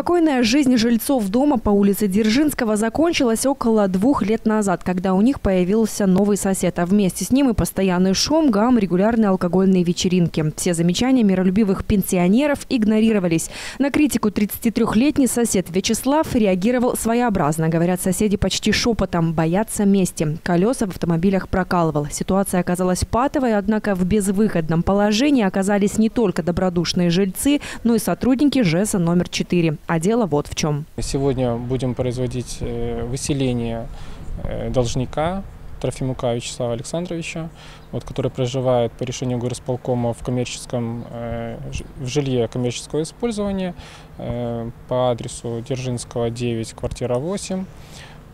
Спокойная жизнь жильцов дома по улице Дзержинского закончилась около двух лет назад, когда у них появился новый сосед, а вместе с ним и постоянный шум, гам, регулярные алкогольные вечеринки. Все замечания миролюбивых пенсионеров игнорировались. На критику 33-летний сосед Вячеслав реагировал своеобразно. Говорят соседи почти шепотом, боятся мести. Колеса в автомобилях прокалывал. Ситуация оказалась патовой, однако в безвыходном положении оказались не только добродушные жильцы, но и сотрудники ЖЭСа номер 4. А дело вот в чем. Сегодня будем производить э, выселение э, должника Трофимука Вячеслава Александровича, вот, который проживает по решению горосполкома в коммерческом э, в жилье коммерческого использования по адресу Дзержинского 9, квартира 8.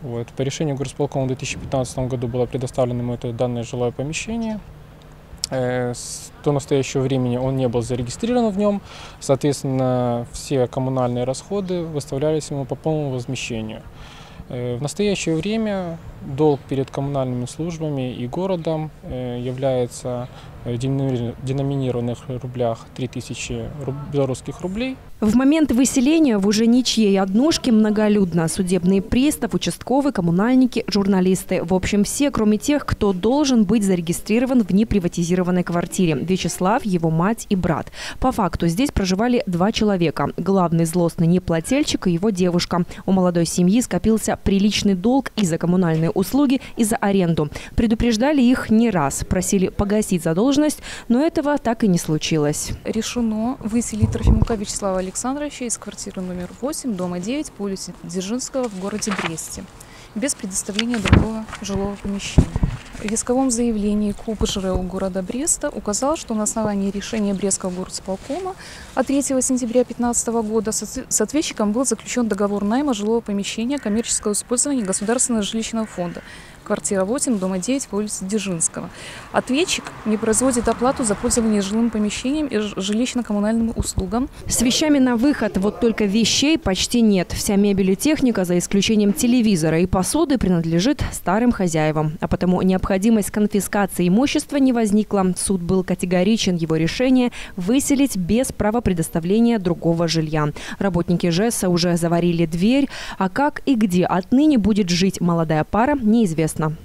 Вот. По решению горосполкома в 2015 году было предоставлено ему это данное жилое помещение. Э, до настоящего времени он не был зарегистрирован в нем, соответственно, все коммунальные расходы выставлялись ему по полному возмещению. Э, в настоящее время долг перед коммунальными службами и городом э, является в деноминированных рублях 3000 белорусских рублей. В момент выселения в уже ничьей однушке многолюдно. Судебный пристав, участковый, коммунальники, журналисты. В общем, все, кроме тех, кто должен быть зарегистрирован в неприватизированной квартире. Вячеслав, его мать и брат. По факту здесь проживали два человека. Главный злостный неплательщик и его девушка. У молодой семьи скопился приличный долг и за коммунальные услуги, и за аренду. Предупреждали их не раз. Просили погасить задолженность, но этого так и не случилось. Решено выселить Трофимука Вячеслава Александровича из квартиры номер 8, дома 9 по улице Дзержинского в городе Бресте без предоставления другого жилого помещения. В исковом заявлении КУП ЖРУ города Бреста указал, что на основании решения Брестского горосполкома от 3 сентября 2015 года с ответчиком был заключен договор найма жилого помещения коммерческого использования Государственного жилищного фонда квартира 8, дома 9 по улице Дзержинского. Ответчик не производит оплату за пользование жилым помещением и жилищно-коммунальным услугам. С вещами на выход вот только вещей почти нет. Вся мебель и техника, за исключением телевизора и посуды, принадлежит старым хозяевам. А потому необходимость конфискации имущества не возникла. Суд был категоричен. Его решение – выселить без права предоставления другого жилья. Работники ЖЭСа уже заварили дверь. А как и где отныне будет жить молодая пара, неизвестно.